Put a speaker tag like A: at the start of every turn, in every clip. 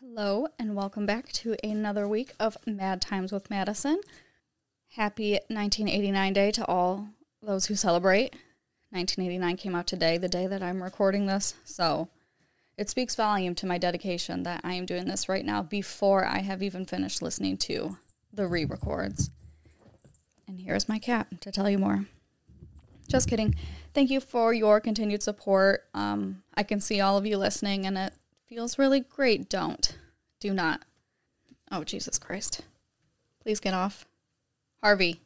A: Hello, and welcome back to another week of Mad Times with Madison. Happy 1989 Day to all those who celebrate. 1989 came out today, the day that I'm recording this, so it speaks volume to my dedication that I am doing this right now before I have even finished listening to the re records. And here's my cat to tell you more. Just kidding. Thank you for your continued support. Um, I can see all of you listening, and it feels really great. Don't. Do not. Oh, Jesus Christ. Please get off. Harvey.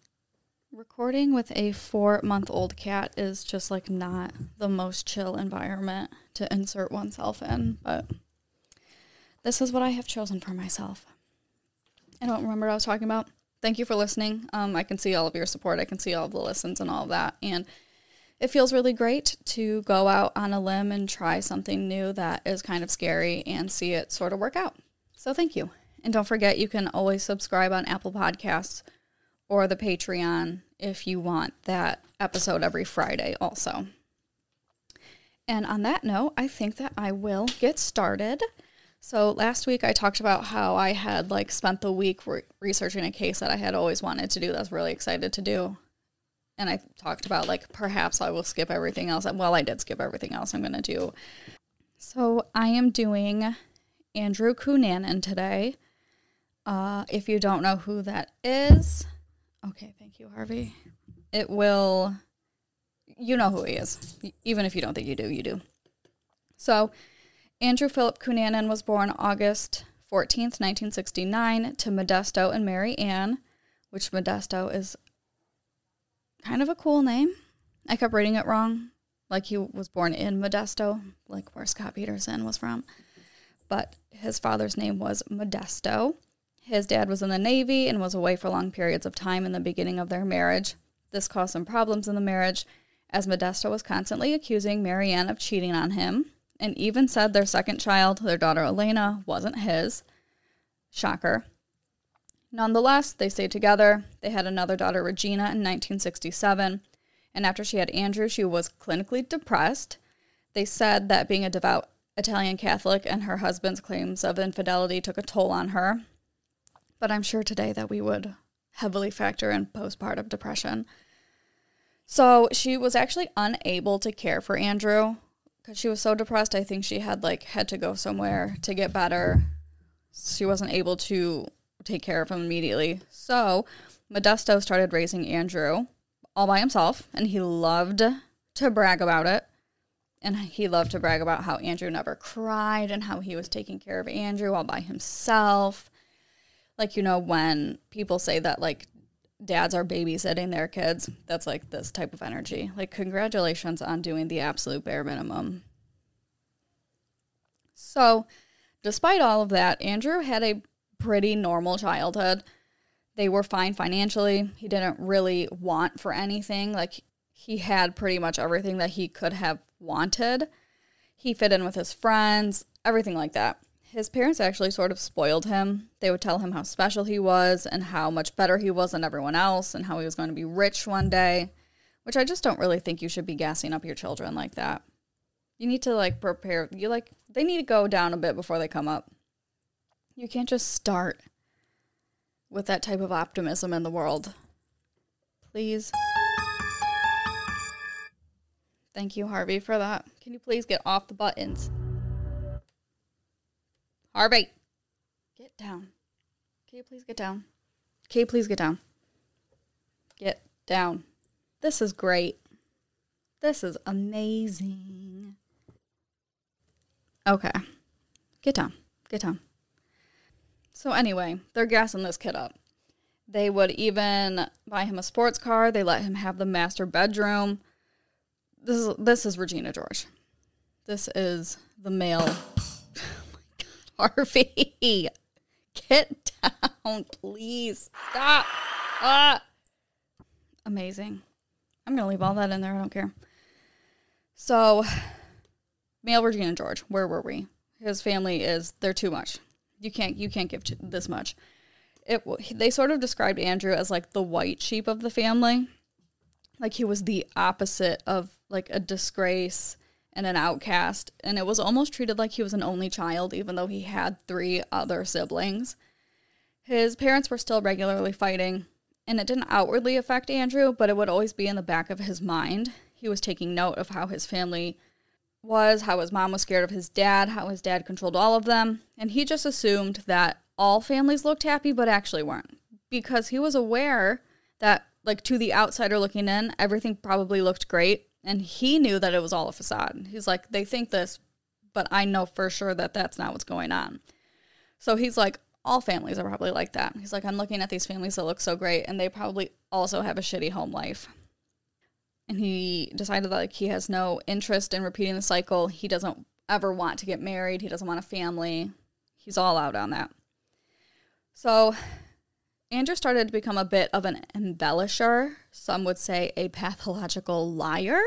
A: Recording with a four month old cat is just like not the most chill environment to insert oneself in, but this is what I have chosen for myself. I don't remember what I was talking about. Thank you for listening. Um, I can see all of your support. I can see all of the listens and all of that. And it feels really great to go out on a limb and try something new that is kind of scary and see it sort of work out. So thank you. And don't forget, you can always subscribe on Apple Podcasts or the Patreon if you want that episode every Friday, also. And on that note, I think that I will get started. So last week I talked about how I had like spent the week re- researching a case that I had always wanted to do. That I was really excited to do. And I talked about like perhaps I will skip everything else. Well, I did skip everything else I'm going to do. So I am doing Andrew Cunanan today. Uh, if you don't know who that is, Okay, thank you, Harvey. It will, you know who he is. Even if you don't think you do, you do. So, Andrew Philip Cunanan was born August 14th, 1969, to Modesto and Mary Ann, which Modesto is kind of a cool name. I kept reading it wrong, like he was born in Modesto, like where Scott Peterson was from. But his father's name was Modesto. His dad was in the Navy and was away for long periods of time in the beginning of their marriage. This caused some problems in the marriage, as Modesto was constantly accusing Marianne of cheating on him, and even said their second child, their daughter Elena, wasn't his. Shocker. Nonetheless, they stayed together. They had another daughter, Regina, in 1967, and after she had Andrew, she was clinically depressed. They said that being a devout Italian Catholic and her husband's claims of infidelity took a toll on her, but I'm sure today that we would heavily factor in postpartum depression. So she was actually unable to care for Andrew because she was so depressed. I think she had like had to go somewhere to get better. She wasn't able to take care of him immediately. So Modesto started raising Andrew all by himself, and he loved to brag about it. And he loved to brag about how Andrew never cried and how he was taking care of Andrew all by himself like you know when people say that like dads are babysitting their kids that's like this type of energy like congratulations on doing the absolute bare minimum so despite all of that andrew had a pretty normal childhood they were fine financially he didn't really want for anything like he had pretty much everything that he could have wanted he fit in with his friends everything like that his parents actually sort of spoiled him. They would tell him how special he was and how much better he was than everyone else and how he was going to be rich one day, which I just don't really think you should be gassing up your children like that. You need to like prepare, you like, they need to go down a bit before they come up. You can't just start with that type of optimism in the world. Please. Thank you, Harvey, for that. Can you please get off the buttons? Harvey, get down. Can you please get down? Can you please get down? Get down. This is great. This is amazing. Okay. Get down. Get down. So, anyway, they're gassing this kid up. They would even buy him a sports car. They let him have the master bedroom. This is this is Regina George. This is the male oh God, Harvey. Get down, please. Stop. Ah. Amazing. I'm going to leave all that in there. I don't care. So, male Regina George, where were we? His family is, they're too much. You can't, you can't give this much. It, they sort of described Andrew as like the white sheep of the family. Like he was the opposite of like a disgrace and an outcast, and it was almost treated like he was an only child, even though he had three other siblings. His parents were still regularly fighting, and it didn't outwardly affect Andrew, but it would always be in the back of his mind. He was taking note of how his family was, how his mom was scared of his dad, how his dad controlled all of them, and he just assumed that all families looked happy but actually weren't because he was aware that like to the outsider looking in, everything probably looked great and he knew that it was all a facade. He's like, they think this, but I know for sure that that's not what's going on. So he's like, all families are probably like that. He's like, I'm looking at these families that look so great, and they probably also have a shitty home life. And he decided that like he has no interest in repeating the cycle. He doesn't ever want to get married. He doesn't want a family. He's all out on that. So Andrew started to become a bit of an embellisher, some would say a pathological liar.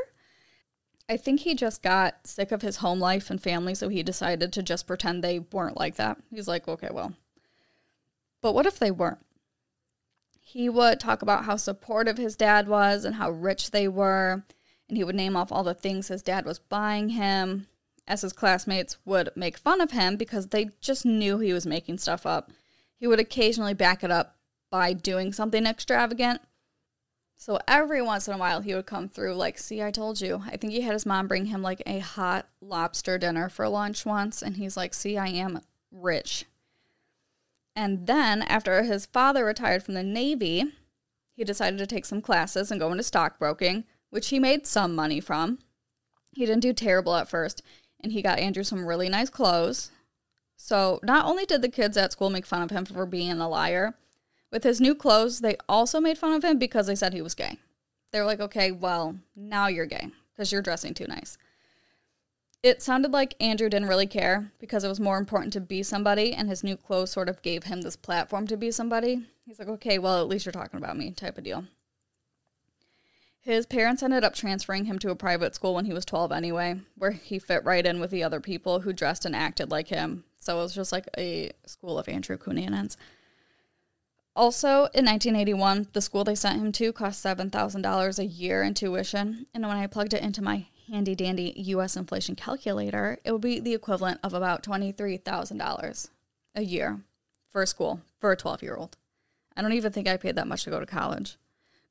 A: I think he just got sick of his home life and family, so he decided to just pretend they weren't like that. He's like, okay, well. But what if they weren't? He would talk about how supportive his dad was and how rich they were, and he would name off all the things his dad was buying him, as his classmates would make fun of him because they just knew he was making stuff up. He would occasionally back it up by doing something extravagant. So every once in a while, he would come through, like, see, I told you. I think he had his mom bring him like a hot lobster dinner for lunch once, and he's like, see, I am rich. And then, after his father retired from the Navy, he decided to take some classes and go into stockbroking, which he made some money from. He didn't do terrible at first, and he got Andrew some really nice clothes. So, not only did the kids at school make fun of him for being a liar, with his new clothes, they also made fun of him because they said he was gay. They were like, okay, well, now you're gay because you're dressing too nice. It sounded like Andrew didn't really care because it was more important to be somebody, and his new clothes sort of gave him this platform to be somebody. He's like, okay, well, at least you're talking about me, type of deal. His parents ended up transferring him to a private school when he was 12 anyway, where he fit right in with the other people who dressed and acted like him. So it was just like a school of Andrew Cunanan. Also, in 1981, the school they sent him to cost $7,000 a year in tuition. And when I plugged it into my handy dandy US inflation calculator, it would be the equivalent of about $23,000 a year for school for a 12 year old. I don't even think I paid that much to go to college.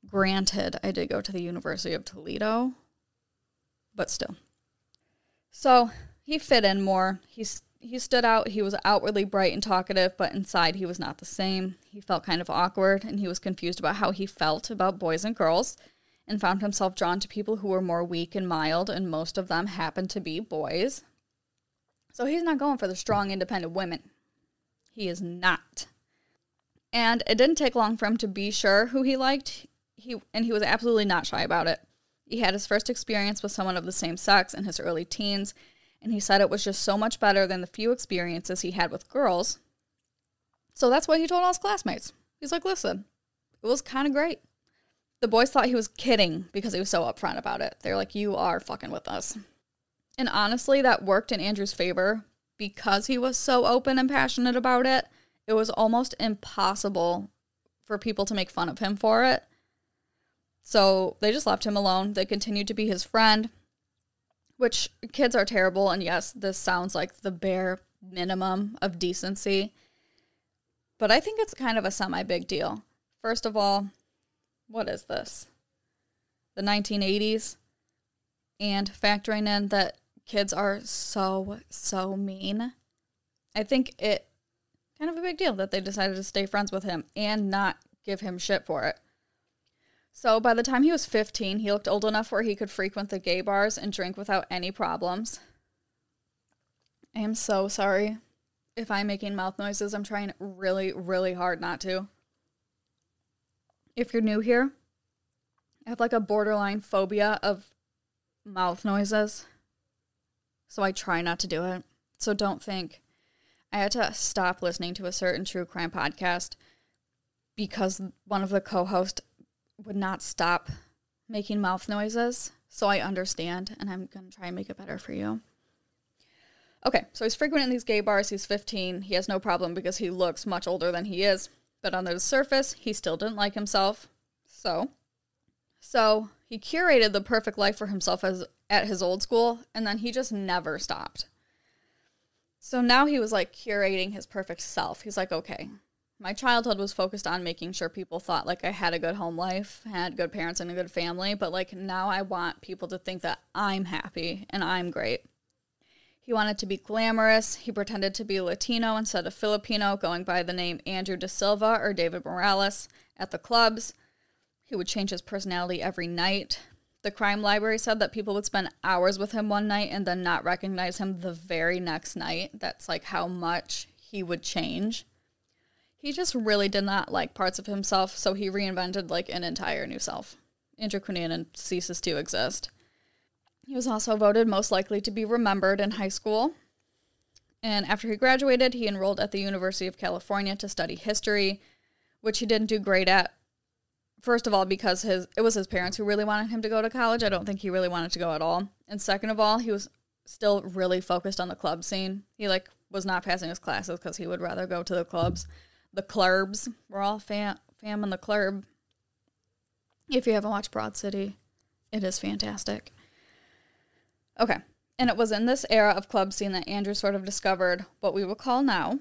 A: Granted, I did go to the University of Toledo, but still. So he fit in more. He's he stood out. He was outwardly bright and talkative, but inside he was not the same. He felt kind of awkward and he was confused about how he felt about boys and girls and found himself drawn to people who were more weak and mild, and most of them happened to be boys. So he's not going for the strong, independent women. He is not. And it didn't take long for him to be sure who he liked. He and he was absolutely not shy about it. He had his first experience with someone of the same sex in his early teens, and he said it was just so much better than the few experiences he had with girls. So that's what he told all his classmates. He's like, listen, it was kind of great. The boys thought he was kidding because he was so upfront about it. They're like, you are fucking with us. And honestly, that worked in Andrew's favor because he was so open and passionate about it. It was almost impossible for people to make fun of him for it. So they just left him alone. They continued to be his friend which kids are terrible. And yes, this sounds like the bare minimum of decency, but I think it's kind of a semi big deal. First of all, what is this? The 1980s, and factoring in that kids are so, so mean. I think it kind of a big deal that they decided to stay friends with him and not give him shit for it. So by the time he was 15, he looked old enough where he could frequent the gay bars and drink without any problems. I am so sorry if I'm making mouth noises. I'm trying really, really hard not to. If you're new here, I have like a borderline phobia of mouth noises. So I try not to do it. So don't think I had to stop listening to a certain true crime podcast because one of the co hosts would not stop making mouth noises. So I understand, and I'm going to try and make it better for you. Okay, so he's frequent in these gay bars. He's 15. He has no problem because he looks much older than he is. But on the surface, he still didn't like himself. So, so he curated the perfect life for himself as at his old school, and then he just never stopped. So now he was like curating his perfect self. He's like, okay, my childhood was focused on making sure people thought like I had a good home life, had good parents and a good family, but like now I want people to think that I'm happy and I'm great. He wanted to be glamorous. He pretended to be Latino instead of Filipino, going by the name Andrew De Silva or David Morales at the clubs. He would change his personality every night. The crime library said that people would spend hours with him one night and then not recognize him the very next night. That's like how much he would change. He just really did not like parts of himself, so he reinvented like an entire new self. Andrew Cunanan ceases to exist. He was also voted most likely to be remembered in high school. And after he graduated, he enrolled at the University of California to study history, which he didn't do great at. First of all, because his it was his parents who really wanted him to go to college. I don't think he really wanted to go at all. And second of all, he was still really focused on the club scene. He like was not passing his classes because he would rather go to the clubs. The clubs. We're all fam fam in the club. If you haven't watched Broad City, it is fantastic. Okay. And it was in this era of club scene that Andrew sort of discovered what we will call now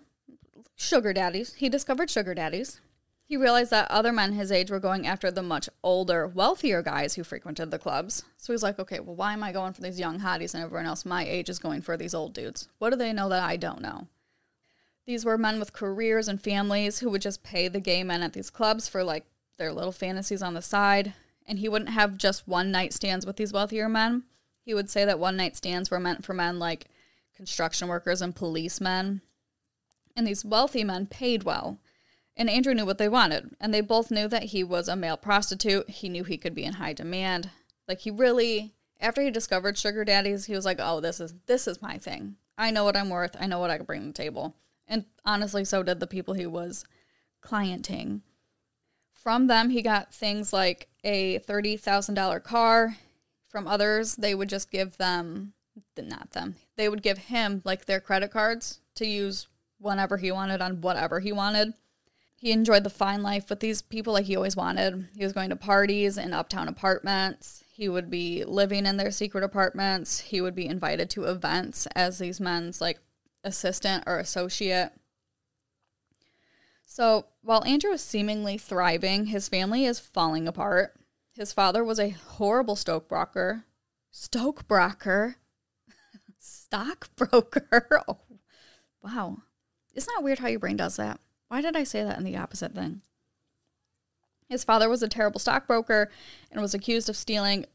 A: sugar daddies. He discovered sugar daddies. He realized that other men his age were going after the much older, wealthier guys who frequented the clubs. So he's like, okay, well, why am I going for these young hotties and everyone else my age is going for these old dudes? What do they know that I don't know? These were men with careers and families who would just pay the gay men at these clubs for like their little fantasies on the side. And he wouldn't have just one night stands with these wealthier men. He would say that one night stands were meant for men like construction workers and policemen. And these wealthy men paid well. And Andrew knew what they wanted. And they both knew that he was a male prostitute. He knew he could be in high demand. Like he really after he discovered sugar daddies, he was like, "Oh, this is this is my thing. I know what I'm worth. I know what I can bring to the table." And honestly, so did the people he was clienting. From them, he got things like a $30,000 car from others, they would just give them, not them, they would give him like their credit cards to use whenever he wanted on whatever he wanted. He enjoyed the fine life with these people like he always wanted. He was going to parties in uptown apartments. He would be living in their secret apartments. He would be invited to events as these men's like assistant or associate. So while Andrew is seemingly thriving, his family is falling apart. His father was a horrible stockbroker. Stockbroker? Stockbroker? Oh, wow. Isn't that weird how your brain does that? Why did I say that in the opposite thing? His father was a terrible stockbroker and was accused of stealing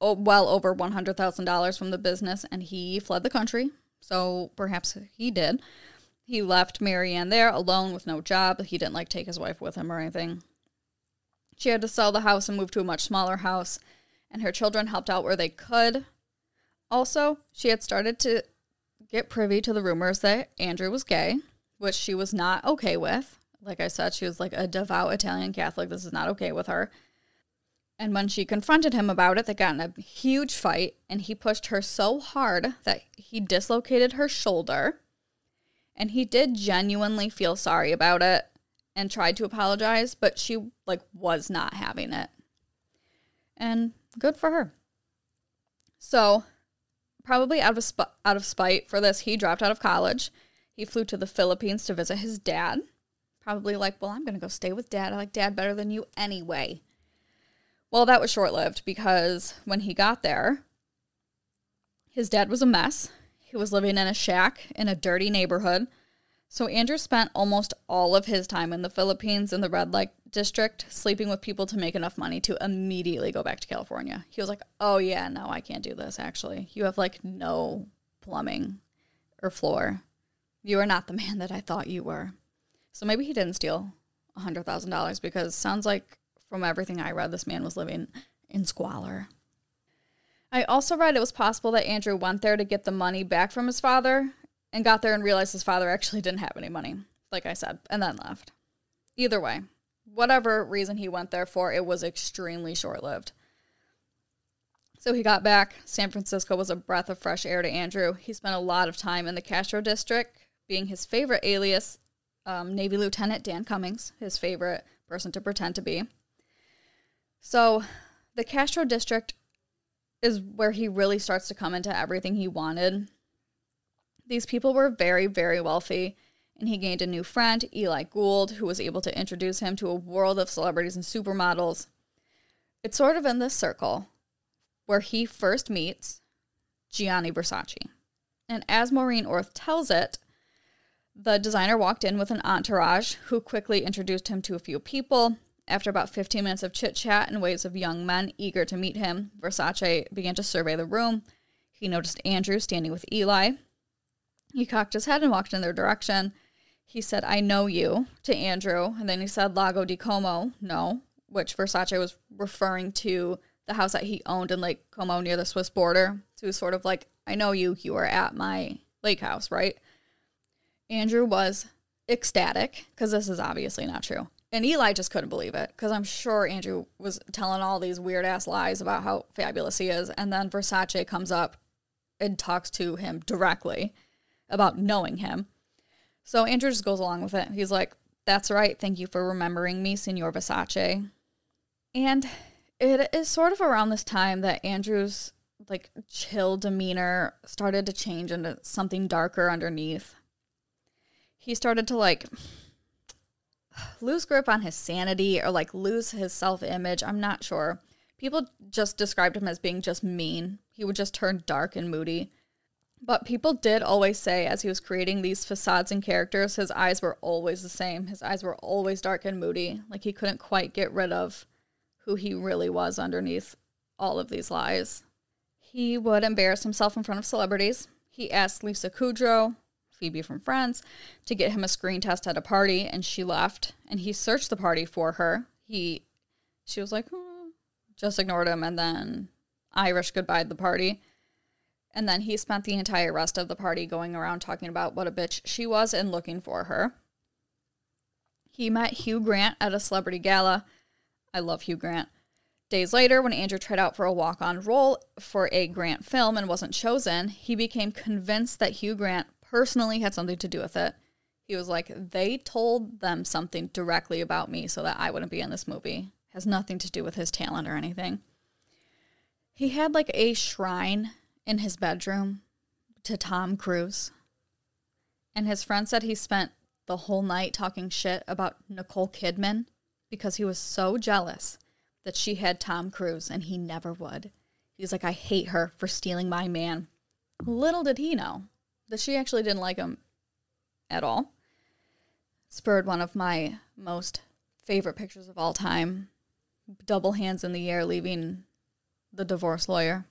A: oh, well over $100,000 from the business, and he fled the country. So perhaps he did. He left Marianne there alone with no job. He didn't like take his wife with him or anything. She had to sell the house and move to a much smaller house, and her children helped out where they could. Also, she had started to get privy to the rumors that Andrew was gay, which she was not okay with. Like I said, she was like a devout Italian Catholic. This is not okay with her. And when she confronted him about it, they got in a huge fight, and he pushed her so hard that he dislocated her shoulder. And he did genuinely feel sorry about it and tried to apologize, but she like was not having it. And good for her. So, probably out of sp- out of spite for this, he dropped out of college. He flew to the Philippines to visit his dad. Probably like, well, I'm going to go stay with dad. I like dad better than you anyway. Well, that was short lived because when he got there, his dad was a mess. He was living in a shack in a dirty neighborhood so Andrew spent almost all of his time in the Philippines in the red light district, sleeping with people to make enough money to immediately go back to California. He was like, "Oh yeah, no, I can't do this actually. You have like no plumbing or floor. You are not the man that I thought you were." So maybe he didn't steal $100,000 because sounds like from everything I read this man was living in squalor. I also read it was possible that Andrew went there to get the money back from his father and got there and realized his father actually didn't have any money, like I said, and then left. Either way, whatever reason he went there for, it was extremely short lived. So he got back. San Francisco was a breath of fresh air to Andrew. He spent a lot of time in the Castro district, being his favorite alias, um, Navy Lieutenant Dan Cummings, his favorite person to pretend to be. So the Castro district is where he really starts to come into everything he wanted. These people were very, very wealthy, and he gained a new friend, Eli Gould, who was able to introduce him to a world of celebrities and supermodels. It's sort of in this circle where he first meets Gianni Versace. And as Maureen Orth tells it, the designer walked in with an entourage who quickly introduced him to a few people. After about 15 minutes of chit chat and waves of young men eager to meet him, Versace began to survey the room. He noticed Andrew standing with Eli. He cocked his head and walked in their direction. He said, I know you to Andrew. And then he said, Lago di Como, no, which Versace was referring to the house that he owned in Lake Como near the Swiss border. So he was sort of like, I know you, you were at my lake house, right? Andrew was ecstatic because this is obviously not true. And Eli just couldn't believe it because I'm sure Andrew was telling all these weird ass lies about how fabulous he is. And then Versace comes up and talks to him directly about knowing him. So Andrew just goes along with it. He's like, That's right. Thank you for remembering me, Senor Versace. And it is sort of around this time that Andrew's like chill demeanor started to change into something darker underneath he started to like lose grip on his sanity or like lose his self image. I'm not sure. People just described him as being just mean. He would just turn dark and moody. But people did always say, as he was creating these facades and characters, his eyes were always the same. His eyes were always dark and moody. Like he couldn't quite get rid of who he really was underneath all of these lies. He would embarrass himself in front of celebrities. He asked Lisa Kudrow, Phoebe from Friends to get him a screen test at a party, and she left. And he searched the party for her. He, she was like, oh, just ignored him, and then Irish goodbye the party. And then he spent the entire rest of the party going around talking about what a bitch she was and looking for her. He met Hugh Grant at a celebrity gala. I love Hugh Grant. Days later, when Andrew tried out for a walk on role for a Grant film and wasn't chosen, he became convinced that Hugh Grant personally had something to do with it. He was like, they told them something directly about me so that I wouldn't be in this movie. Has nothing to do with his talent or anything. He had like a shrine in his bedroom to Tom Cruise. And his friend said he spent the whole night talking shit about Nicole Kidman because he was so jealous that she had Tom Cruise and he never would. He's like, I hate her for stealing my man. Little did he know that she actually didn't like him at all. Spurred one of my most favorite pictures of all time double hands in the air, leaving the divorce lawyer.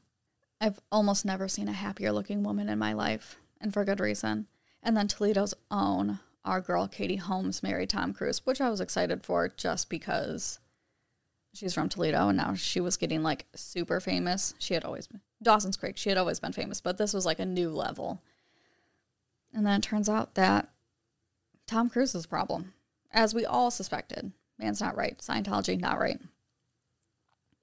A: I've almost never seen a happier looking woman in my life, and for good reason. And then Toledo's own, our girl Katie Holmes, married Tom Cruise, which I was excited for just because she's from Toledo and now she was getting like super famous. She had always been Dawson's Creek, she had always been famous, but this was like a new level. And then it turns out that Tom Cruise's problem, as we all suspected. Man's not right. Scientology, not right.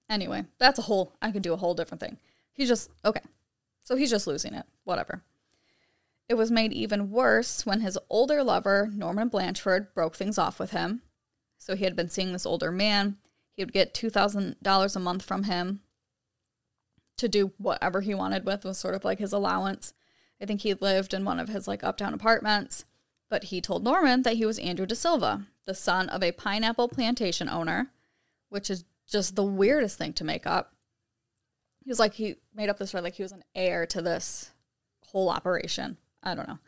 A: Anyway, that's a whole, I could do a whole different thing. He's just, okay. So he's just losing it. Whatever. It was made even worse when his older lover, Norman Blanchford, broke things off with him. So he had been seeing this older man. He would get $2,000 a month from him to do whatever he wanted with, was sort of like his allowance. I think he lived in one of his like uptown apartments. But he told Norman that he was Andrew De Silva, the son of a pineapple plantation owner, which is just the weirdest thing to make up. He was like, he made up this story like he was an heir to this whole operation. I don't know.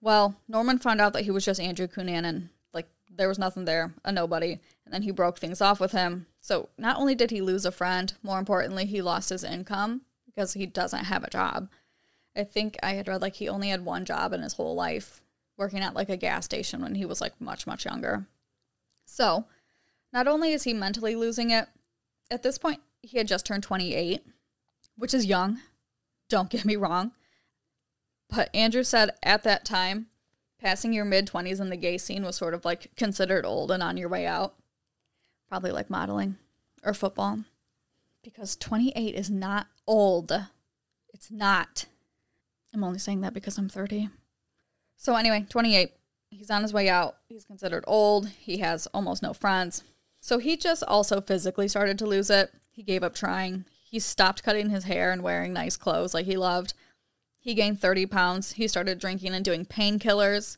A: Well, Norman found out that he was just Andrew Cunanan. And like, there was nothing there, a nobody. And then he broke things off with him. So, not only did he lose a friend, more importantly, he lost his income because he doesn't have a job. I think I had read like he only had one job in his whole life, working at like a gas station when he was like much, much younger. So, not only is he mentally losing it, at this point, he had just turned 28, which is young. Don't get me wrong. But Andrew said at that time, passing your mid 20s in the gay scene was sort of like considered old and on your way out. Probably like modeling or football. Because 28 is not old. It's not. I'm only saying that because I'm 30. So, anyway, 28. He's on his way out. He's considered old. He has almost no friends. So, he just also physically started to lose it. He gave up trying. He stopped cutting his hair and wearing nice clothes like he loved. He gained 30 pounds. He started drinking and doing painkillers.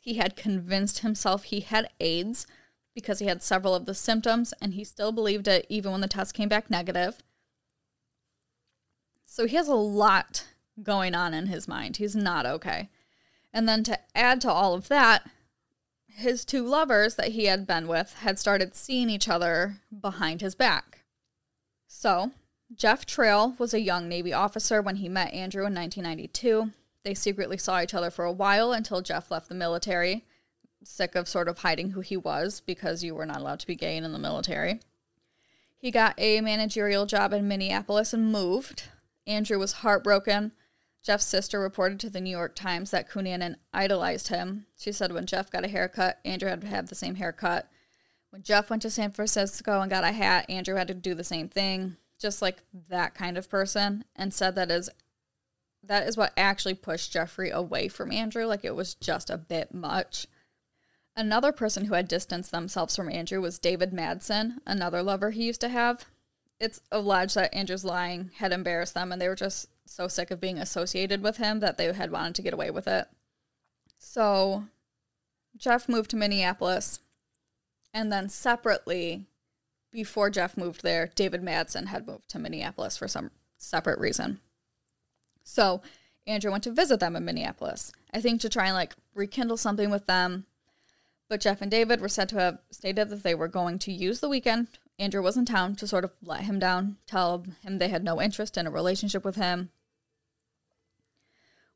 A: He had convinced himself he had AIDS because he had several of the symptoms and he still believed it even when the test came back negative. So he has a lot going on in his mind. He's not okay. And then to add to all of that, his two lovers that he had been with had started seeing each other behind his back. So, Jeff Trail was a young Navy officer when he met Andrew in 1992. They secretly saw each other for a while until Jeff left the military, sick of sort of hiding who he was because you were not allowed to be gay in the military. He got a managerial job in Minneapolis and moved. Andrew was heartbroken Jeff's sister reported to the New York Times that Cunanan idolized him. She said when Jeff got a haircut, Andrew had to have the same haircut. When Jeff went to San Francisco and got a hat, Andrew had to do the same thing. Just like that kind of person, and said that is that is what actually pushed Jeffrey away from Andrew. Like it was just a bit much. Another person who had distanced themselves from Andrew was David Madson, another lover he used to have. It's alleged that Andrew's lying had embarrassed them and they were just so sick of being associated with him that they had wanted to get away with it. So Jeff moved to Minneapolis. And then separately, before Jeff moved there, David Madson had moved to Minneapolis for some separate reason. So Andrew went to visit them in Minneapolis, I think to try and like rekindle something with them. But Jeff and David were said to have stated that they were going to use the weekend Andrew was in town to sort of let him down, tell him they had no interest in a relationship with him,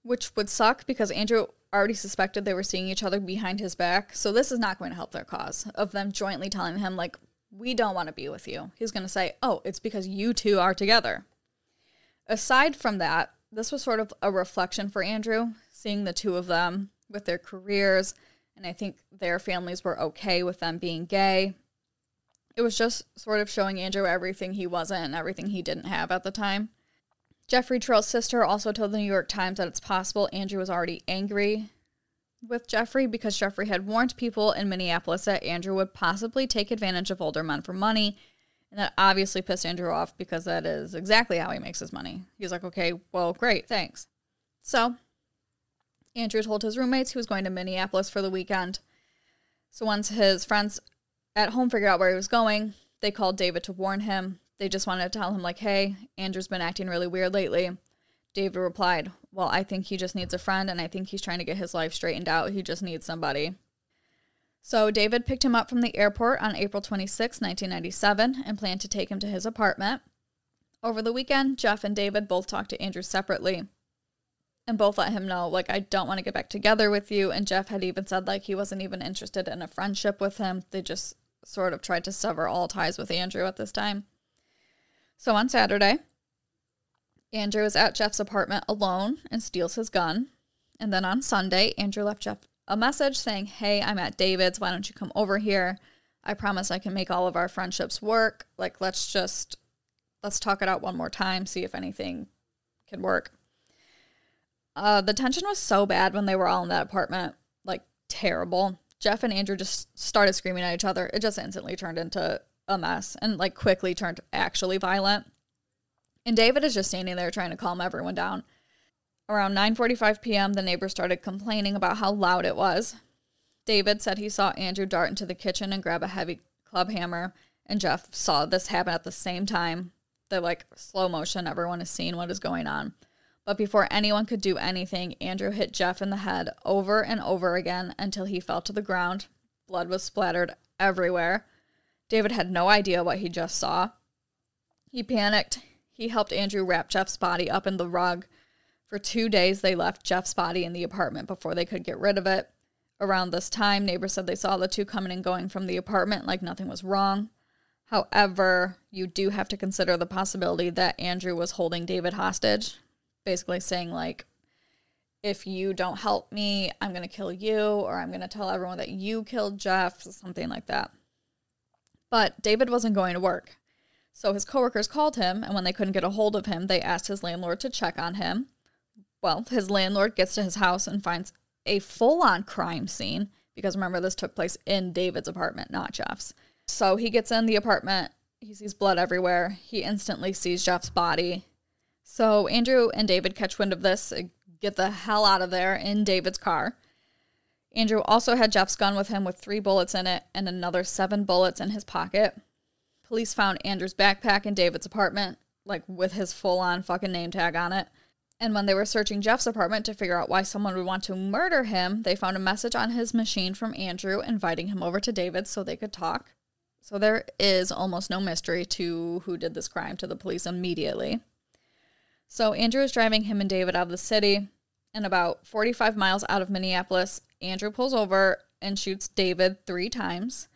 A: which would suck because Andrew already suspected they were seeing each other behind his back. So this is not going to help their cause of them jointly telling him, like, we don't want to be with you. He's going to say, oh, it's because you two are together. Aside from that, this was sort of a reflection for Andrew, seeing the two of them with their careers. And I think their families were okay with them being gay it was just sort of showing Andrew everything he wasn't and everything he didn't have at the time. Jeffrey Trail's sister also told the New York Times that it's possible Andrew was already angry with Jeffrey because Jeffrey had warned people in Minneapolis that Andrew would possibly take advantage of older men for money. And that obviously pissed Andrew off because that is exactly how he makes his money. He's like, okay, well, great, thanks. So, Andrew told his roommates he was going to Minneapolis for the weekend. So, once his friends at home figured out where he was going. They called David to warn him. They just wanted to tell him, like, hey, Andrew's been acting really weird lately. David replied, Well, I think he just needs a friend, and I think he's trying to get his life straightened out. He just needs somebody. So David picked him up from the airport on April 26, 1997, and planned to take him to his apartment. Over the weekend, Jeff and David both talked to Andrew separately and both let him know, like, I don't want to get back together with you. And Jeff had even said, like, he wasn't even interested in a friendship with him. They just sort of tried to sever all ties with Andrew at this time. So on Saturday, Andrew is at Jeff's apartment alone and steals his gun. And then on Sunday, Andrew left Jeff a message saying, Hey, I'm at David's. Why don't you come over here? I promise I can make all of our friendships work. Like, let's just, let's talk it out one more time, see if anything can work. Uh, the tension was so bad when they were all in that apartment, like terrible. Jeff and Andrew just started screaming at each other. It just instantly turned into a mess and like quickly turned actually violent. And David is just standing there trying to calm everyone down. Around 9:45 p.m., the neighbors started complaining about how loud it was. David said he saw Andrew dart into the kitchen and grab a heavy club hammer, and Jeff saw this happen at the same time. They're like slow motion, everyone is seeing what is going on. But before anyone could do anything, Andrew hit Jeff in the head over and over again until he fell to the ground. Blood was splattered everywhere. David had no idea what he just saw. He panicked. He helped Andrew wrap Jeff's body up in the rug. For two days, they left Jeff's body in the apartment before they could get rid of it. Around this time, neighbors said they saw the two coming and going from the apartment like nothing was wrong. However, you do have to consider the possibility that Andrew was holding David hostage basically saying like if you don't help me, I'm going to kill you or I'm going to tell everyone that you killed Jeff, something like that. But David wasn't going to work. So his coworkers called him and when they couldn't get a hold of him, they asked his landlord to check on him. Well, his landlord gets to his house and finds a full-on crime scene because remember this took place in David's apartment, not Jeff's. So he gets in the apartment He sees blood everywhere. He instantly sees Jeff's body. So Andrew and David catch wind of this, uh, get the hell out of there in David's car. Andrew also had Jeff's gun with him with three bullets in it and another seven bullets in his pocket. Police found Andrew's backpack in David's apartment, like with his full on fucking name tag on it. And when they were searching Jeff's apartment to figure out why someone would want to murder him, they found a message on his machine from Andrew inviting him over to David so they could talk. So there is almost no mystery to who did this crime to the police immediately. So Andrew is driving him and David out of the city. And about 45 miles out of Minneapolis, Andrew pulls over and shoots David three times.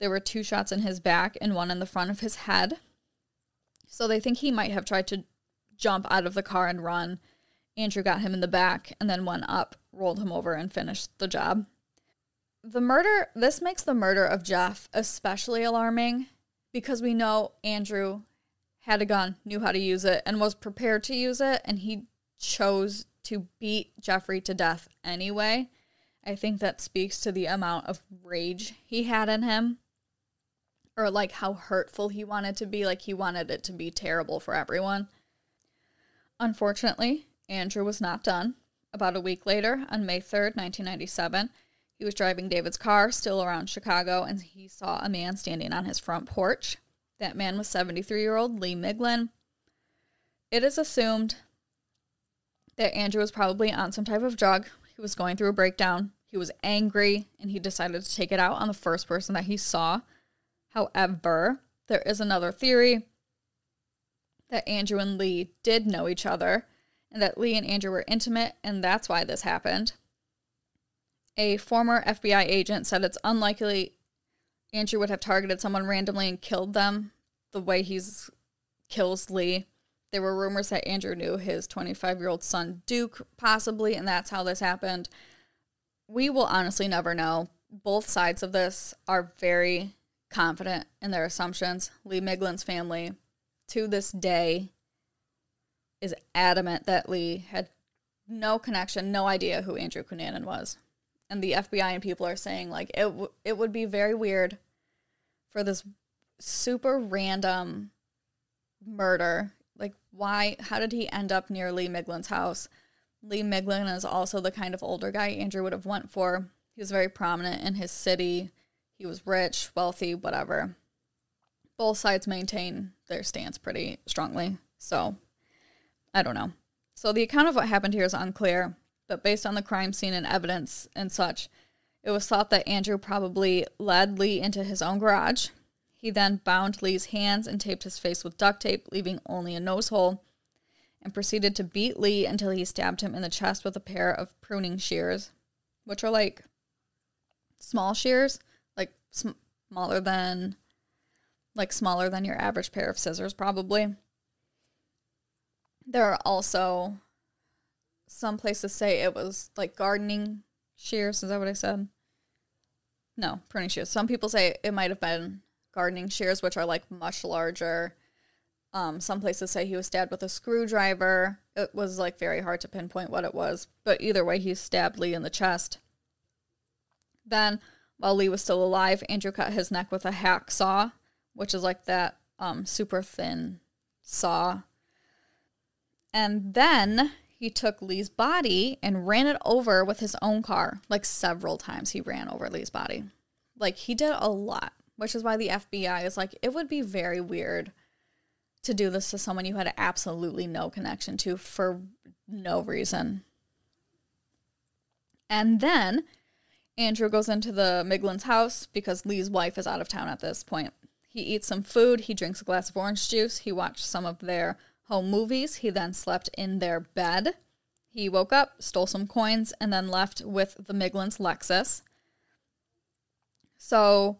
A: There were two shots in his back and one in the front of his head. So they think he might have tried to jump out of the car and run. Andrew got him in the back and then went up, rolled him over, and finished the job. The murder, this makes the murder of Jeff especially alarming because we know Andrew had a gun, knew how to use it, and was prepared to use it, and he chose to beat Jeffrey to death anyway. I think that speaks to the amount of rage he had in him, or like how hurtful he wanted to be. Like he wanted it to be terrible for everyone. Unfortunately, Andrew was not done. About a week later, on May 3rd, 1997, he was driving David's car still around Chicago and he saw a man standing on his front porch. That man was 73 year old Lee Miglin. It is assumed that Andrew was probably on some type of drug. He was going through a breakdown. He was angry and he decided to take it out on the first person that he saw. However, there is another theory that Andrew and Lee did know each other and that Lee and Andrew were intimate, and that's why this happened. A former FBI agent said it's unlikely Andrew would have targeted someone randomly and killed them the way he's kills Lee. There were rumors that Andrew knew his 25 year old son Duke, possibly, and that's how this happened. We will honestly never know. Both sides of this are very confident in their assumptions. Lee Miglin's family, to this day, is adamant that Lee had no connection, no idea who Andrew Cunanan was and the FBI and people are saying like it it would be very weird for this super random murder. Like why how did he end up near Lee Miglin's house? Lee Miglin is also the kind of older guy Andrew would have went for. He was very prominent in his city. He was rich, wealthy, whatever. Both sides maintain their stance pretty strongly. So, I don't know. So the account of what happened here is unclear but based on the crime scene and evidence and such, it was thought that Andrew probably led Lee into his own garage. He then bound Lee's hands and taped his face with duct tape, leaving only a nose hole, and proceeded to beat Lee until he stabbed him in the chest with a pair of pruning shears, which are like small shears, smaller than like smaller than your average pair of scissors probably. There are also some places say it was like gardening shears. Is that what I said? No, pruning shears. Some people say it might have been gardening shears, which are like much larger. Um, some places say he was stabbed with a screwdriver. It was like very hard to pinpoint what it was, but either way, he stabbed Lee in the chest. Then, while Lee was still alive, Andrew cut his neck with a hacksaw, which is like that um, super thin saw. And then he took Lee's body and ran it over with his own car. Like several times he ran over Lee's body. Like he did a lot, which is why the FBI is like, it would be very weird to do this to someone you had absolutely no connection to for no reason. And then Andrew goes into the Miglin's house because Lee's wife is out of town at this point. He eats some food, he drinks a glass of orange juice, he watched some of their home movies. He then slept in their bed. He woke up, stole some coins, and then left with the Miglin's Lexus. So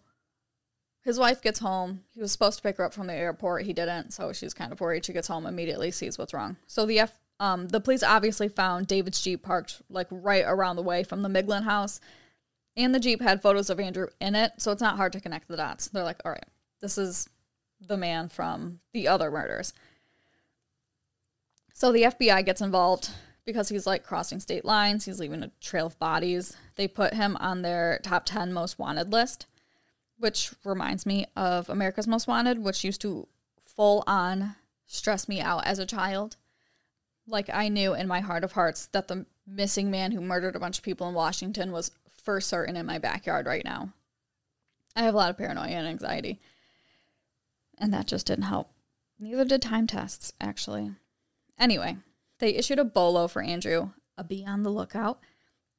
A: his wife gets home. He was supposed to pick her up from the airport. He didn't, so she's kind of worried. She gets home immediately, sees what's wrong. So the F, um, the police obviously found David's Jeep parked like right around the way from the Miglin house, and the Jeep had photos of Andrew in it. So it's not hard to connect the dots. They're like, all right, this is the man from the other murders. So the FBI gets involved because he's like crossing state lines, he's leaving a trail of bodies. They put him on their top 10 most wanted list. which reminds me of America's Most Wanted, which used to full on stress me out as a child. Like I knew in my heart of hearts that the missing man who murdered a bunch of people in Washington was for certain in my backyard right now. I have a lot of paranoia and anxiety. And that just didn't help. Neither did time tests, actually. Anyway, they issued a bolo for Andrew, a be on the lookout,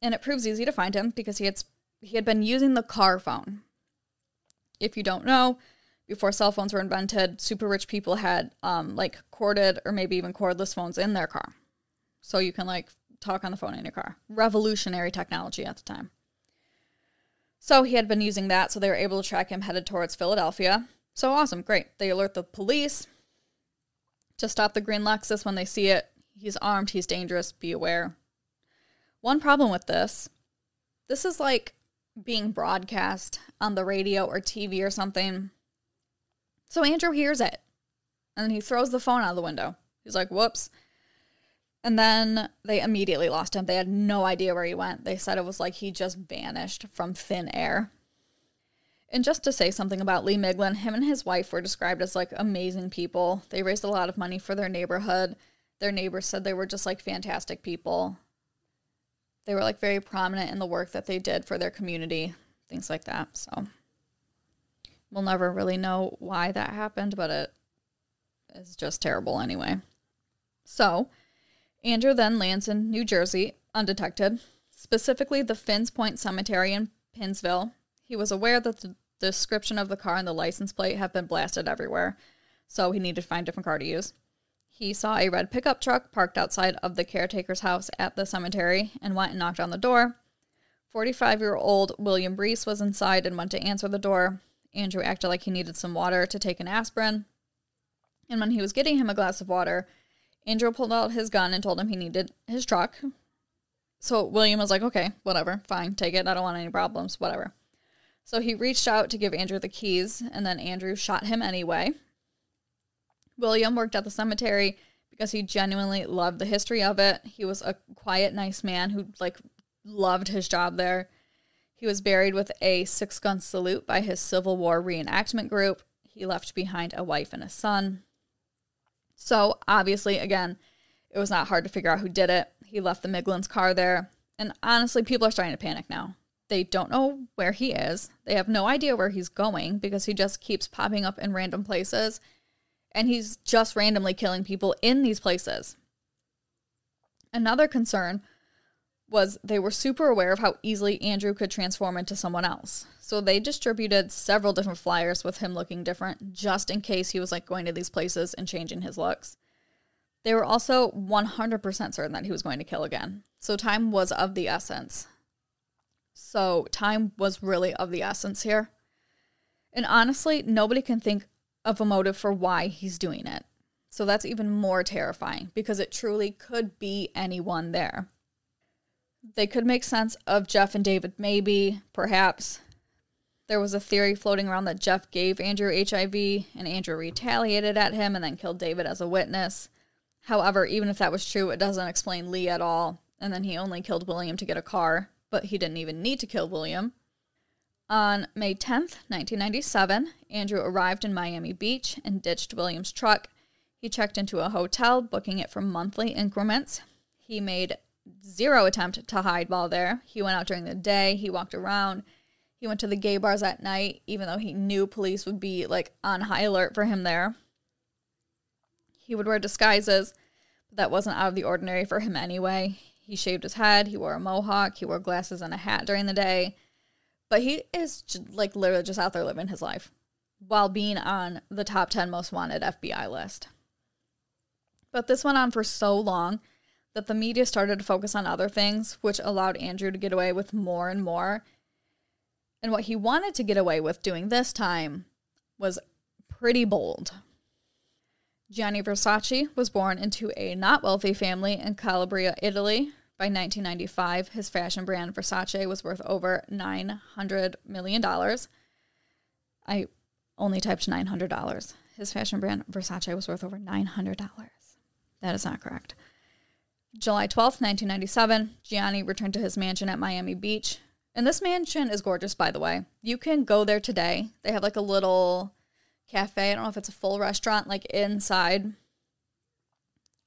A: and it proves easy to find him because he had he had been using the car phone. If you don't know, before cell phones were invented, super rich people had um, like corded or maybe even cordless phones in their car. So you can like talk on the phone in your car. Revolutionary technology at the time. So he had been using that, so they were able to track him headed towards Philadelphia. So awesome, great. They alert the police to stop the green Lexus when they see it. He's armed, he's dangerous, be aware. One problem with this this is like being broadcast on the radio or TV or something. So Andrew hears it and then he throws the phone out of the window. He's like, whoops. And then they immediately lost him. They had no idea where he went. They said it was like he just vanished from thin air. And just to say something about Lee Miglin, him and his wife were described as like amazing people. They raised a lot of money for their neighborhood. Their neighbors said they were just like fantastic people. They were like very prominent in the work that they did for their community, things like that. So we'll never really know why that happened, but it is just terrible anyway. So, Andrew then lands in New Jersey undetected, specifically the Finns Point Cemetery in Pennsville. He was aware that the description of the car and the license plate have been blasted everywhere, so he needed to find a different car to use. He saw a red pickup truck parked outside of the caretaker's house at the cemetery and went and knocked on the door. 45 year old William Reese was inside and went to answer the door. Andrew acted like he needed some water to take an aspirin. And when he was getting him a glass of water, Andrew pulled out his gun and told him he needed his truck. So William was like, okay, whatever, fine, take it. I don't want any problems, whatever. So he reached out to give Andrew the keys, and then Andrew shot him anyway. William worked at the cemetery because he genuinely loved the history of it. He was a quiet, nice man who like loved his job there. He was buried with a six gun salute by his Civil War reenactment group. He left behind a wife and a son. So, obviously, again, it was not hard to figure out who did it. He left the Miglin's car there. And honestly, people are starting to panic now. They don't know where he is. They have no idea where he's going because he just keeps popping up in random places. And he's just randomly killing people in these places. Another concern was they were super aware of how easily Andrew could transform into someone else. So they distributed several different flyers with him looking different just in case he was like going to these places and changing his looks. They were also 100% certain that he was going to kill again. So time was of the essence. So time was really of the essence here. And honestly, nobody can think of a motive for why he's doing it. So that's even more terrifying because it truly could be anyone there. They could make sense of Jeff and David, maybe, perhaps. There was a theory floating around that Jeff gave Andrew HIV and Andrew retaliated at him and then killed David as a witness. However, even if that was true, it doesn't explain Lee at all. And then he only killed William to get a car, but he didn't even need to kill William. On May 10th, 1997, Andrew arrived in Miami Beach and ditched William's truck. He checked into a hotel, booking it for monthly increments. He made zero attempt to hide while there. He went out during the day, he walked around, he went to the gay bars at night, even though he knew police would be like on high alert for him there. He would wear disguises, but that wasn't out of the ordinary for him anyway. He shaved his head, he wore a mohawk, he wore glasses and a hat during the day. But he is just, like literally just out there living his life while being on the top 10 most wanted FBI list. But this went on for so long that the media started to focus on other things, which allowed Andrew to get away with more and more and what he wanted to get away with doing this time was pretty bold. Gianni Versace was born into a not wealthy family in Calabria, Italy. By 1995, his fashion brand Versace was worth over $900 million. I only typed $900. His fashion brand Versace was worth over $900. That is not correct. July 12th, 1997, Gianni returned to his mansion at Miami Beach And this mansion is gorgeous, by the way. You can go there today. They have like a little cafe. I don't know if it's a full restaurant, like inside.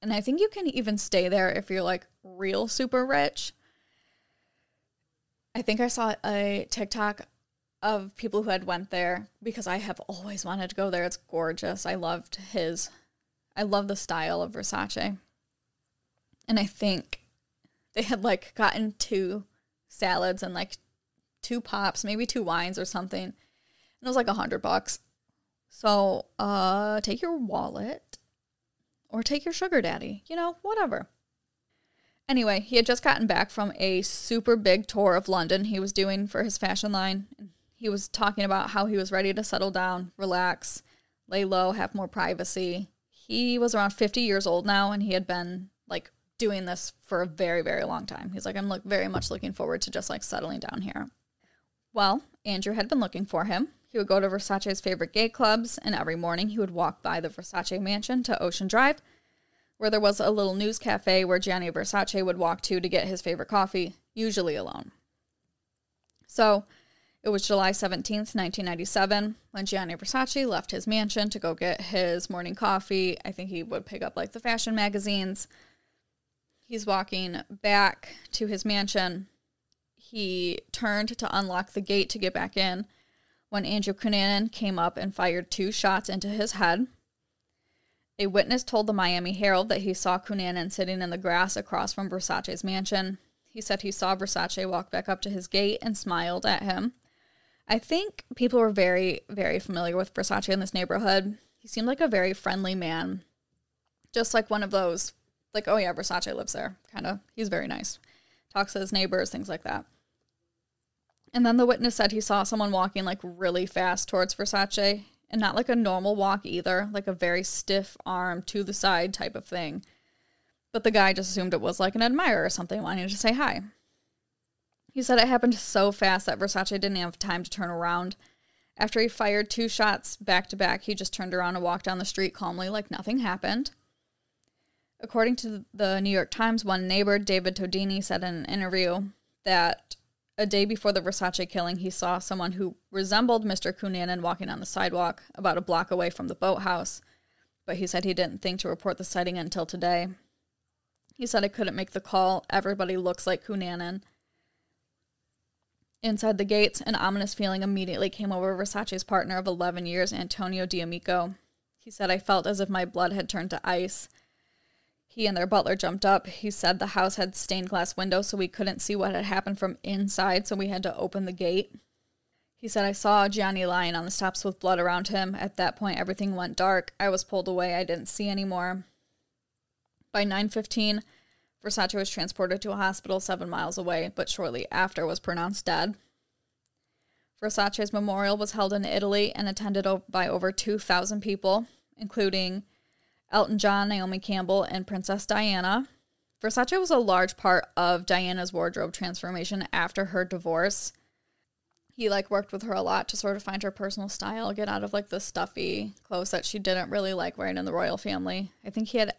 A: And I think you can even stay there if you're like real super rich. I think I saw a TikTok of people who had went there because I have always wanted to go there. It's gorgeous. I loved his I love the style of Versace. And I think they had like gotten two salads and like two pops, maybe two wines or something. And it was like a hundred bucks. So uh take your wallet or take your sugar daddy, you know, whatever. Anyway, he had just gotten back from a super big tour of London he was doing for his fashion line. He was talking about how he was ready to settle down, relax, lay low, have more privacy. He was around 50 years old now and he had been like doing this for a very, very long time. He's like, I'm look very much looking forward to just like settling down here. Well, Andrew had been looking for him. He would go to Versace's favorite gay clubs, and every morning he would walk by the Versace mansion to Ocean Drive where there was a little news cafe where Gianni Versace would walk to to get his favorite coffee, usually alone. So it was July 17th, 1997, when Gianni Versace left his mansion to go get his morning coffee. I think he would pick up like the fashion magazines. He's walking back to his mansion. He turned to unlock the gate to get back in when Andrew Cunanan came up and fired two shots into his head. A witness told the Miami Herald that he saw Cunanan sitting in the grass across from Versace's mansion. He said he saw Versace walk back up to his gate and smiled at him. I think people were very, very familiar with Versace in this neighborhood. He seemed like a very friendly man. Just like one of those, like, oh yeah, Versace lives there, kind of. He's very nice. Talks to his neighbors, things like that. And then the witness said he saw someone walking like really fast towards Versace and not like a normal walk either, like a very stiff arm to the side type of thing. But the guy just assumed it was like an admirer or something wanting to say hi. He said it happened so fast that Versace didn't have time to turn around. After he fired two shots back to back, he just turned around and walked down the street calmly like nothing happened. According to the New York Times, one neighbor, David Todini, said in an interview that a day before the Versace killing, he saw someone who resembled Mr. Cunanan walking on the sidewalk about a block away from the boathouse, but he said he didn't think to report the sighting until today. He said I couldn't make the call. Everybody looks like Cunanan. Inside the gates, an ominous feeling immediately came over Versace's partner of 11 years, Antonio D'Amico. He said, I felt as if my blood had turned to ice. He and their butler jumped up. He said the house had stained glass windows, so we couldn't see what had happened from inside, so we had to open the gate. He said, I saw Gianni lying on the steps with blood around him. At that point, everything went dark. I was pulled away. I didn't see anymore. By 9.15, Versace was transported to a hospital seven miles away, but shortly after was pronounced dead. Versace's memorial was held in Italy and attended by over 2,000 people, including Elton John, Naomi Campbell, and Princess Diana. Versace was a large part of Diana's wardrobe transformation after her divorce. He like worked with her a lot to sort of find her personal style, get out of like the stuffy clothes that she didn't really like wearing in the royal family. I think he had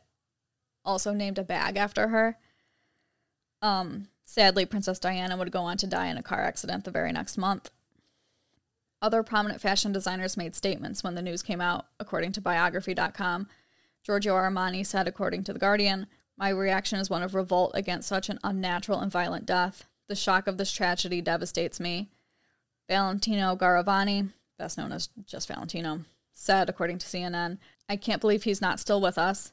A: also named a bag after her. Um, sadly, Princess Diana would go on to die in a car accident the very next month. Other prominent fashion designers made statements when the news came out, according to biography.com. Giorgio Armani said, according to The Guardian, My reaction is one of revolt against such an unnatural and violent death. The shock of this tragedy devastates me. Valentino Garavani, best known as just Valentino, said, according to CNN, I can't believe he's not still with us.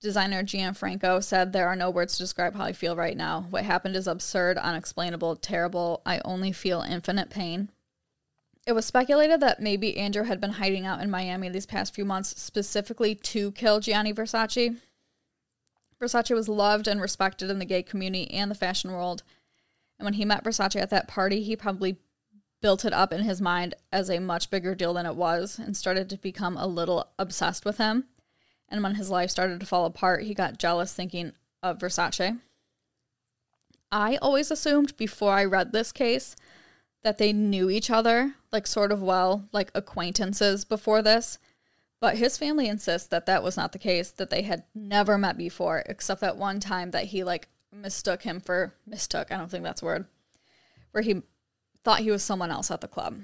A: Designer Gianfranco said, There are no words to describe how I feel right now. What happened is absurd, unexplainable, terrible. I only feel infinite pain. It was speculated that maybe Andrew had been hiding out in Miami these past few months specifically to kill Gianni Versace. Versace was loved and respected in the gay community and the fashion world. And when he met Versace at that party, he probably built it up in his mind as a much bigger deal than it was and started to become a little obsessed with him. And when his life started to fall apart, he got jealous thinking of Versace. I always assumed before I read this case that they knew each other, like sort of well, like acquaintances before this. But his family insists that that was not the case, that they had never met before, except that one time that he like mistook him for, mistook, I don't think that's a word. where he thought he was someone else at the club.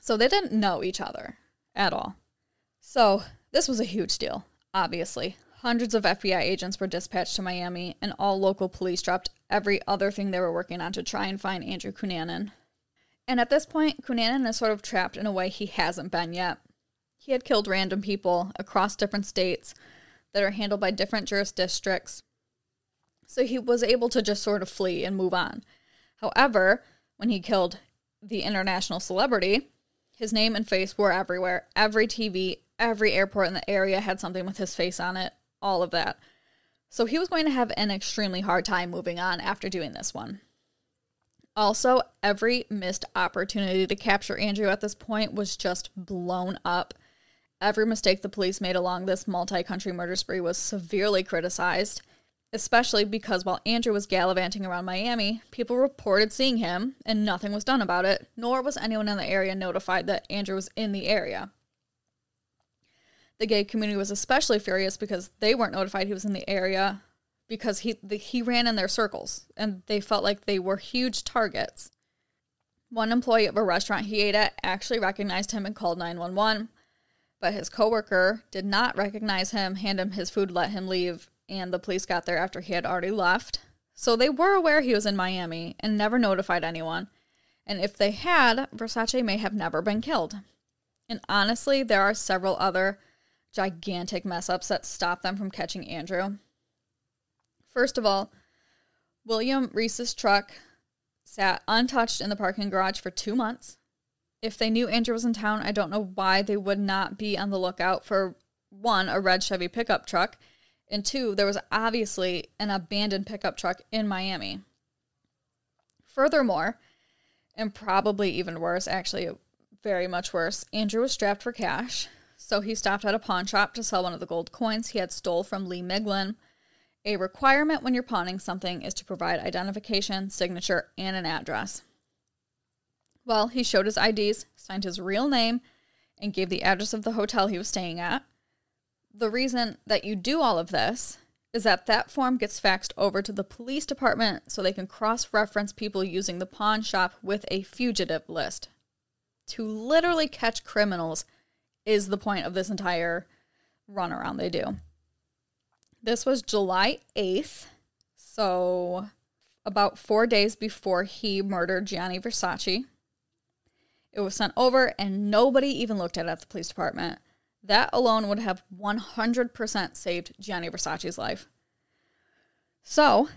A: So they didn't know each other at all. So this was a huge deal, obviously. Hundreds of FBI agents were dispatched to Miami, and all local police dropped every other thing they were working on to try and find Andrew Cunanan. And at this point, Cunanan is sort of trapped in a way he hasn't been yet. He had killed random people across different states that are handled by different jurisdictions. So he was able to just sort of flee and move on. However, when he killed the international celebrity, his name and face were everywhere. Every TV, every airport in the area had something with his face on it, all of that. So he was going to have an extremely hard time moving on after doing this one. Also, every missed opportunity to capture Andrew at this point was just blown up. Every mistake the police made along this multi country murder spree was severely criticized, especially because while Andrew was gallivanting around Miami, people reported seeing him and nothing was done about it, nor was anyone in the area notified that Andrew was in the area. The gay community was especially furious because they weren't notified he was in the area because he the, he ran in their circles and they felt like they were huge targets. One employee of a restaurant he ate at actually recognized him and called 911 but his coworker did not recognize him, hand him his food, let him leave, and the police got there after he had already left. So they were aware he was in Miami and never notified anyone. And if they had, Versace may have never been killed. And honestly, there are several other gigantic mess ups that stop them from catching Andrew. First of all, William Reese's truck sat untouched in the parking garage for two months if they knew Andrew was in town, I don't know why they would not be on the lookout for one, a red Chevy pickup truck, and two, there was obviously an abandoned pickup truck in Miami. Furthermore, and probably even worse, actually, very much worse, Andrew was strapped for cash. So he stopped at a pawn shop to sell one of the gold coins he had stole from Lee Miglin. A requirement when you're pawning something is to provide identification, signature, and an address. Well, he showed his IDs, signed his real name, and gave the address of the hotel he was staying at. The reason that you do all of this is that that form gets faxed over to the police department so they can cross reference people using the pawn shop with a fugitive list. To literally catch criminals is the point of this entire runaround they do. This was July 8th, so about four days before he murdered Gianni Versace. It was sent over and nobody even looked at it at the police department. That alone would have 100% saved Gianni Versace's life. So,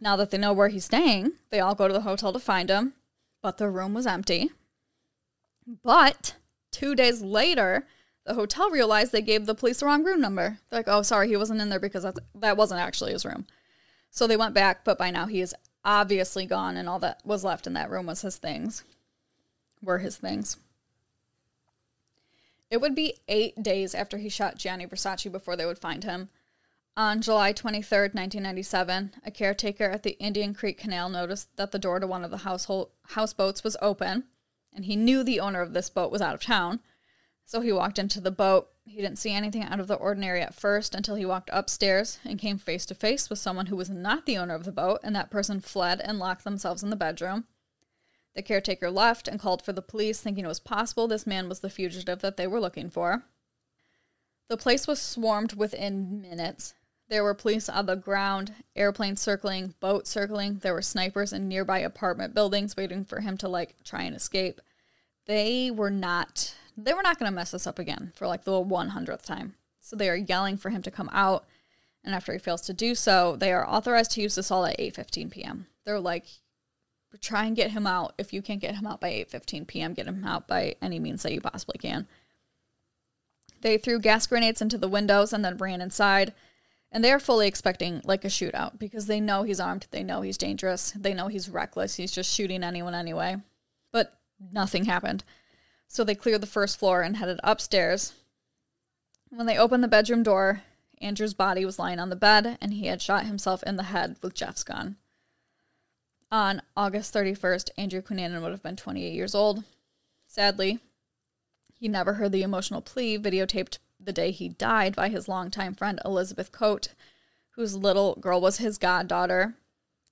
A: now that they know where he's staying, they all go to the hotel to find him, but the room was empty. But two days later, the hotel realized they gave the police the wrong room number. They're like, oh, sorry, he wasn't in there because that's, that wasn't actually his room. So they went back, but by now he is obviously gone, and all that was left in that room was his things were his things. It would be eight days after he shot Gianni Versace before they would find him. On July 23, 1997, a caretaker at the Indian Creek Canal noticed that the door to one of the household houseboats was open, and he knew the owner of this boat was out of town. So he walked into the boat. He didn't see anything out of the ordinary at first until he walked upstairs and came face to face with someone who was not the owner of the boat, and that person fled and locked themselves in the bedroom. The caretaker left and called for the police, thinking it was possible this man was the fugitive that they were looking for. The place was swarmed within minutes. There were police on the ground, airplanes circling, boats circling. There were snipers in nearby apartment buildings waiting for him to like try and escape. They were not they were not going to mess this up again for like the 100th time. So they are yelling for him to come out, and after he fails to do so, they are authorized to use the assault at 8:15 p.m. They're like try and get him out. If you can't get him out by 8:15 p.m., get him out by any means that you possibly can. They threw gas grenades into the windows and then ran inside. And they are fully expecting like a shootout because they know he's armed, they know he's dangerous, they know he's reckless, he's just shooting anyone anyway. But nothing happened. So they cleared the first floor and headed upstairs. When they opened the bedroom door, Andrew's body was lying on the bed and he had shot himself in the head with Jeff's gun. On August 31st, Andrew Cunanan would have been 28 years old. Sadly, he never heard the emotional plea videotaped the day he died by his longtime friend Elizabeth Cote, whose little girl was his goddaughter.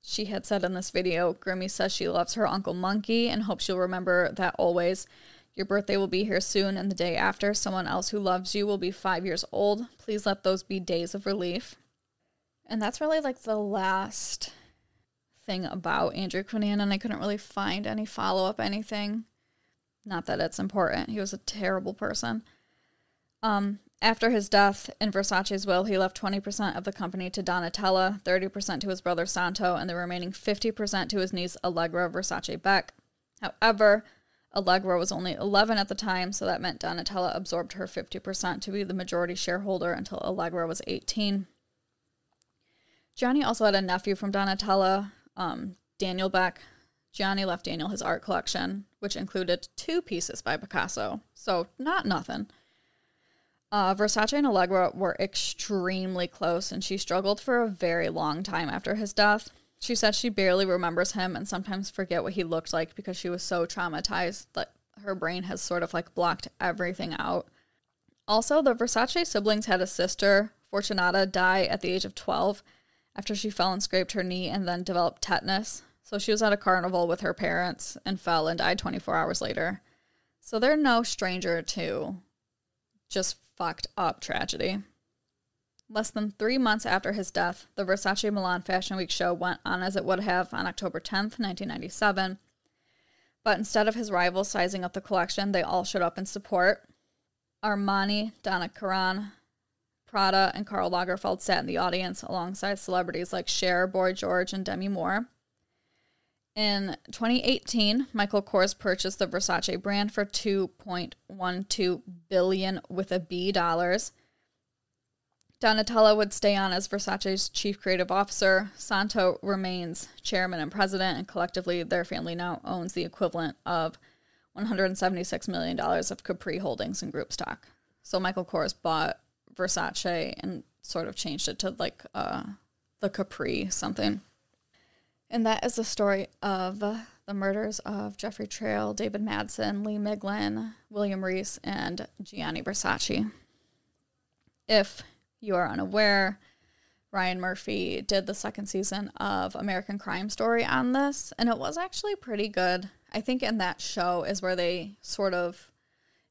A: She had said in this video, Grimmy says she loves her Uncle Monkey and hopes you'll remember that always. Your birthday will be here soon, and the day after, someone else who loves you will be five years old. Please let those be days of relief. And that's really like the last thing about Andrew Cunanan, and I couldn't really find any follow up anything. Not that it's important. He was a terrible person. Um, after his death in Versace's will, he left 20% of the company to Donatella, 30% to his brother Santo, and the remaining 50% to his niece Allegra Versace Beck. However, Allegra was only 11 at the time, so that meant Donatella absorbed her 50% to be the majority shareholder until Allegra was 18. Gianni also had a nephew from Donatella, um, Daniel Beck. Gianni left Daniel his art collection, which included two pieces by Picasso, so not nothing. Uh, Versace and Allegra were extremely close, and she struggled for a very long time after his death. She said she barely remembers him and sometimes forget what he looked like because she was so traumatized that her brain has sort of like blocked everything out. Also, the Versace siblings had a sister, Fortunata, die at the age of 12 after she fell and scraped her knee and then developed tetanus. So she was at a carnival with her parents and fell and died 24 hours later. So they're no stranger to just fucked up tragedy. Less than three months after his death, the Versace Milan Fashion Week show went on as it would have on October 10th, 1997. But instead of his rivals sizing up the collection, they all showed up in support. Armani, Donna Karan, Prada, and Karl Lagerfeld sat in the audience alongside celebrities like Cher, Boy George, and Demi Moore. In 2018, Michael Kors purchased the Versace brand for 2.12 billion with a B dollars. Donatella would stay on as Versace's chief creative officer. Santo remains chairman and president, and collectively, their family now owns the equivalent of $176 million of Capri Holdings and group stock. So Michael Kors bought Versace and sort of changed it to like uh, the Capri something. And that is the story of the murders of Jeffrey Trail, David Madson, Lee Miglin, William Reese, and Gianni Versace. If you are unaware, Ryan Murphy did the second season of American Crime Story on this, and it was actually pretty good. I think in that show is where they sort of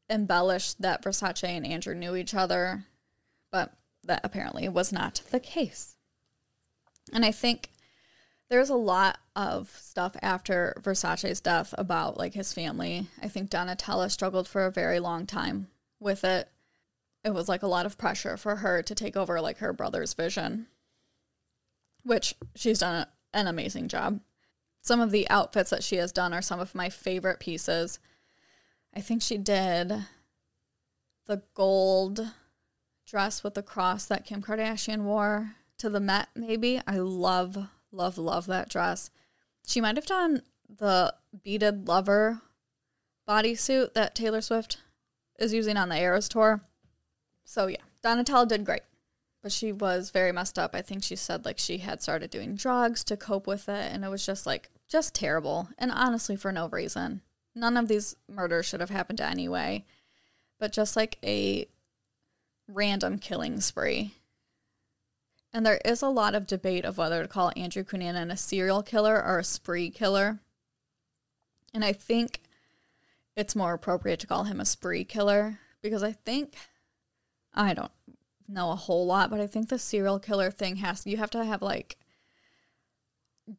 A: embellished that Versace and Andrew knew each other, but that apparently was not the case. And I think there's a lot of stuff after Versace's death about like his family. I think Donatella struggled for a very long time with it. It was like a lot of pressure for her to take over like her brother's vision, which she's done a, an amazing job. Some of the outfits that she has done are some of my favorite pieces. I think she did the gold dress with the cross that Kim Kardashian wore to the Met, maybe. I love love, love that dress. She might have done the beaded lover bodysuit that Taylor Swift is using on the Eras tour. So yeah, Donatella did great, but she was very messed up. I think she said like she had started doing drugs to cope with it, and it was just like just terrible, and honestly for no reason. None of these murders should have happened anyway, but just like a random killing spree and there is a lot of debate of whether to call Andrew Cunanan a serial killer or a spree killer. And I think it's more appropriate to call him a spree killer because I think I don't know a whole lot, but I think the serial killer thing has you have to have like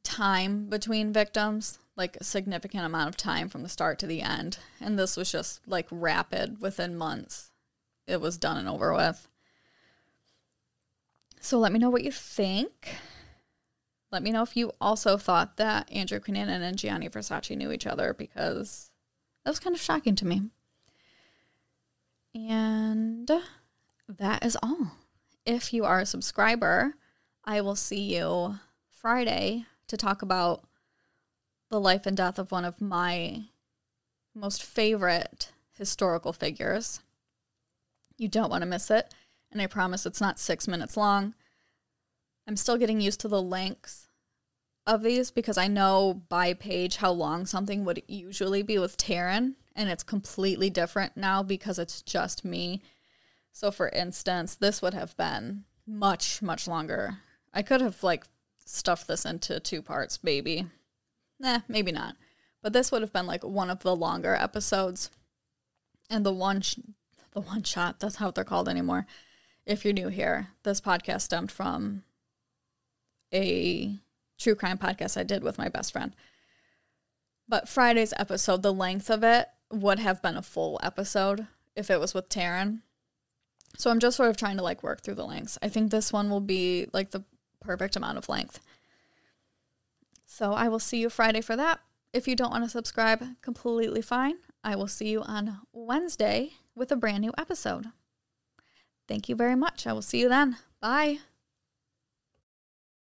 A: time between victims, like a significant amount of time from the start to the end. And this was just like rapid within months. It was done and over with. So let me know what you think. Let me know if you also thought that Andrew Cunanan and Gianni Versace knew each other because that was kind of shocking to me. And that is all. If you are a subscriber, I will see you Friday to talk about the life and death of one of my most favorite historical figures. You don't want to miss it and I promise it's not six minutes long. I'm still getting used to the lengths of these because I know by page how long something would usually be with Taryn, and it's completely different now because it's just me. So, for instance, this would have been much, much longer. I could have like stuffed this into two parts, maybe. Nah, maybe not. But this would have been like one of the longer episodes. And the one the one shot, that's how they're called anymore. If you're new here, this podcast stemmed from a true crime podcast I did with my best friend. But Friday's episode, the length of it would have been a full episode if it was with Taryn. So I'm just sort of trying to like work through the lengths. I think this one will be like the perfect amount of length. So I will see you Friday for that. If you don't want to subscribe, completely fine. I will see you on Wednesday with a brand new episode. Thank you very much. I will see you then. Bye.